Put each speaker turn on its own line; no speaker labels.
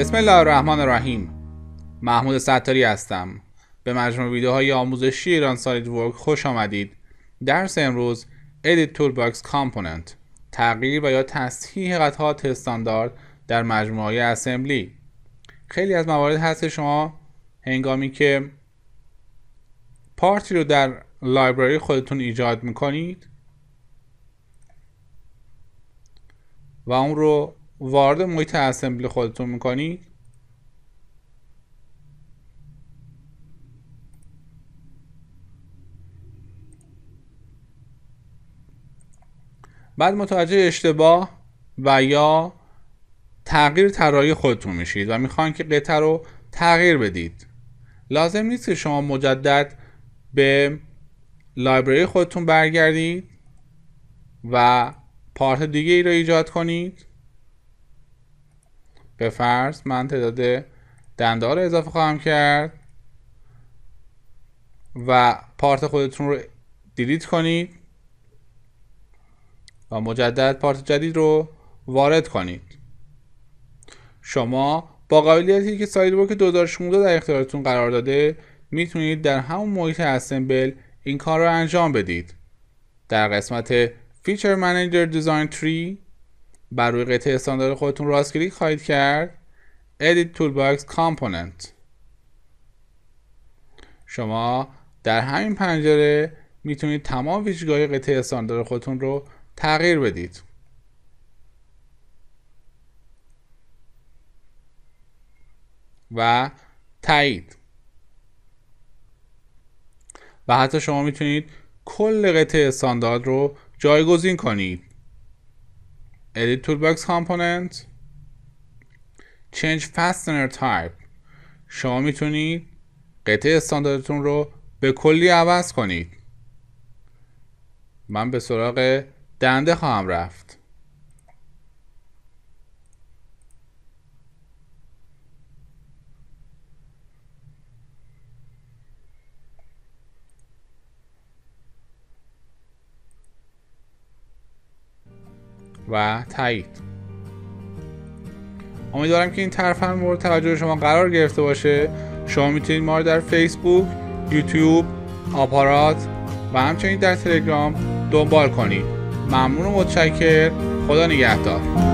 بسم الله الرحمن الرحیم. محمود ستاری هستم. به مجموع ویدیوهای آموزشی ایران سالید ورک خوش آمدید. درس امروز Edit Toolbox Component تغییر و یا تصحیح قطعات استاندارد در مجموعه اسمبلی. خیلی از موارد هست شما هنگامی که پارتی رو در لایبرری خودتون ایجاد می‌کنید و اون رو وارد محیط اسمبلی خودتون می‌کنید؟ بعد متوجه اشتباه و یا تغییر طراحی خودتون میشید و می‌خواین که قطعه رو تغییر بدید. لازم نیست که شما مجدد به لایبرری خودتون برگردید و part دیگه ای رو ایجاد کنید. به فرض من تعداد دنده رو اضافه خواهم کرد و part خودتون رو delete کنید و مجدد part جدید رو وارد کنید. شما با قابلیتی که SolidWorks 2016 در اختیارتون قرار داده می‌تونید در همون محیط assemble این کار رو انجام بدید. در قسمت Feature Manager Design Tree بر روی قطعه استاندارد خودتون راست کلیک خواهید کرد. Edit Toolbox Component. شما در همین پنجره می‌تونید تمام ویژگاه قطعه استاندارد خودتون رو تغییر بدید. و تایید. و حتی شما می‌تونید کل قطعه استاندارد رو جایگزین کنید. Edit Toolbox Component Change Fastener Type. شما می‌تونید قطعه استانداردتون رو به کلی عوض کنید. من به سراغ دنده خواهم رفت. و تایید. امیدوارم که این طرف هم مورد توجه شما قرار گرفته باشه. شما می‌تونید ما رو در فیسبوک یوتیوب آپارات و همچنین در تلگرام دنبال کنید. ممنون و متشکر خدا نگهدار.